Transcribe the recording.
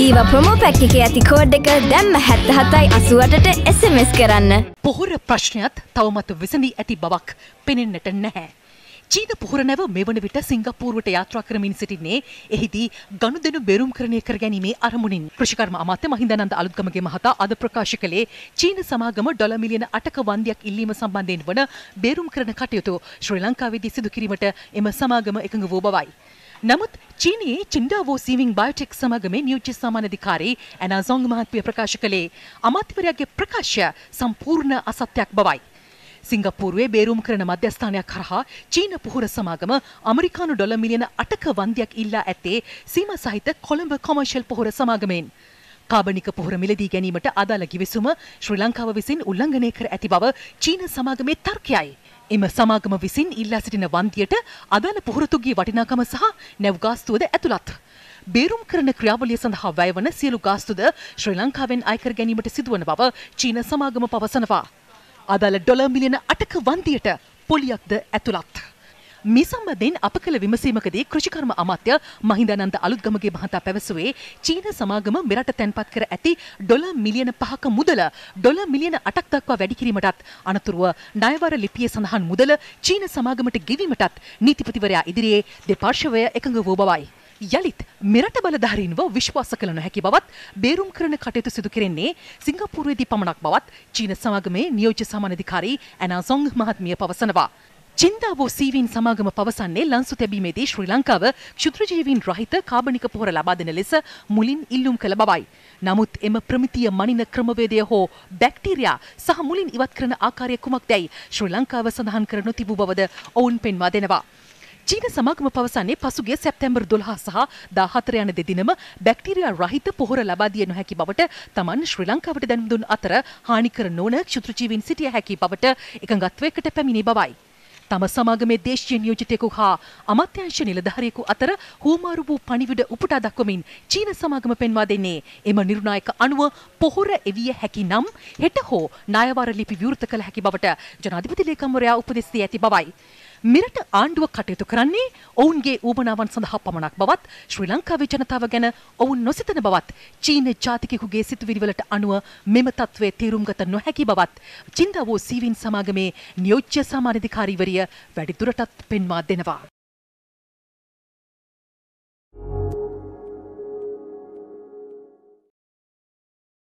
ඊව ප්‍රමෝ pack එක ඇති code එක දැම්ම හැත්ත හතයි අසුවටට SMS කරන්න. පොහොර ප්‍රශ්නයත් තවමත් විසඳී ඇති බවක් පෙනෙන්නට නැහැ. චීන පොහොර නැව මෙවන විට සිංගප්පූරුවට යාත්‍රා කරමින් සිටින්නේ එහිදී ගනුදෙනු බෙරුම් කරණය කර ගැනීමේ අරමුණින්. කෘෂිකර්ම අමාත්‍ය මහින්දානන්ද අලුත්ගමගේ මහතා අද ප්‍රකාශ කළේ චීන සමාගම ඩොලර් මිලියන 8ක වන්දියක් ඉල්ලීම සම්බන්ධයෙන් වන බෙරුම් කරන කටයුතු ශ්‍රී ලංකාවේදී සිදු කිරීමට එම සමාගම එකඟ වූ බවයි. නමුත් චීනයේ චින්ඩාවෝ සීවිං බයෝටෙක් සමගමේ නියෝජ්‍ය සමානධිකාරී ඇනාසොංග මහත්මිය ප්‍රකාශ කළේ අමාත්‍යවරයාගේ ප්‍රකාශය සම්පූර්ණ අසත්‍යයක් බවයි. සිංගප්පූරුවේ බේරුම් කරන මධ්‍යස්ථානයක් කරහා චීන පුහුර සමාගම අමරිකානු ඩොල මිලියන අටක වන්දියක් ඉල්ලා ඇත්තේ සීම සහිත කොළඹ කොමර්ශල් පොහොර සමාගමෙන්. කාබනික පොහොර මිලදී ගැනීමට අදාළ ගිවිසුම ශ්‍රී ලංකාව විසින් උල්ලංඝනය කර ඇති බව චීන සමාගමේ තර්කයයි. එම සමාගම විසින් ඉල්ලා සිටින වන්දියට අදාළ පොහොරතුගේ වටිනාකම සහ නැව් ගාස්තුවද ඇතුළත්. බේරුම් කරන ක්‍රියාවලිය සඳහා වැයවන සියලු ගාස්තුද ශ්‍රී ලංකාවෙන් අයකර ගැනීමට සිදුවන බව චීන සමාගම පවසනවා. අදාළ ඩොලර් මිලියන 8ක වන්දියට පොලියක්ද ඇතුළත්. මේ සම්බන්ධයෙන් අප කළ විමසීමකදී කෘෂිකර්ම අමාත්‍ය මහින්දානන්ද අලුත්ගමගේ මහතා පැවසුවේ චීන සමාගම මෙරට තැන්පත් කර ඇති ඩොලර් මිලියන 5ක මුදල ඩොලර් මිලියන 8ක් දක්වා වැඩි කිරීමටත් අනතුරුව ණයවර ලිපියේ සඳහන් මුදල චීන සමාගමට ගෙවීමටත් නීතිපතිවරයා ඉදිරියේ දෙපාර්ශවය එකඟ වූ බවයි. යළිත් මෙරට බලධාරීන්ව විශ්වාස කළ නොහැකි බවත් බේරුම් කරන කටයුතු සිදු කෙරෙන්නේ සිංගප්පූරුවේදී පමණක් බවත් චීන සමාගමේ නියෝජ්‍ය සමානධිකාරී ඇනාසොං මහත්මිය පවසනවා. චින්දාවෝ සීවීන් සමාගම පවසන්නේ ලංසු තැබීමේදී ශ්‍රී ලංකාව ක්ෂුද්‍රජීවීන් රහිත කාබනික පොහොර ලබා දෙන ලෙස මුලින් ඉල්ලුම් කළ බවයි. නමුත් එම ප්‍රමිතිය මනින ක්‍රමවේදය හෝ බැක්ටීරියා සහ මුලින් ඉවත් කරන ආකාරය කුමක්දැයි ශ්‍රී ලංකාව සඳහන් කර නොතිබූ බවද ඔවුන් පෙන්වා දෙනවා. චීන සමාගම පවසන්නේ පසුගිය සැප්තැම්බර් 12 සහ 14 යන දෙදිනම බැක්ටීරියා රහිත පොහොර ලබා දිය නොහැකි බවට තමන් ශ්‍රී ලංකාවට දැනුම් දුන් අතර හානි කර නොවන ක්ෂුද්‍රජීවීන් සිටිය හැකි බවට එකඟත්වයකට පැමිණි බවයි. තම සමාගමේ දේශීය නියෝජිතයෙකු හා අමාත්‍යංශ නිලධාරියෙකු අතර හුවමාරු වූ පණිවිඩ උපුටා දක්වමින් චීන සමාගම පෙන්වා දෙන්නේ එම නිර්ණායක අනුව පොහොර එවිය හැකි නම් හෙට හෝ ණයවර ලිපි විවෘත කළ හැකි බවට ජනාධිපති ලේකම්වරයා උපදෙස් දී ඇති බවයි. මෙරට ආණ්ඩුව කටයුතු කරන්නේ ඔවුන්ගේ ඌමනාවන් සඳහා පමණක් බවත් ශ්‍රී ලංකාවේ ජනතාව ගැන ඔවුන් නොසිතන බවත් චීන ජාතිකයෙකුගේ සිතුවිලිවලට අනුව මෙම තත්ත්වය තේරුම් ගත නොහැකි බවත් චින්දාවෝ සීවින් සමාගමේ නියෝජ්‍ය සමානධිකාරීවරිය වැඩිදුරටත් පෙන්වා දෙනවා.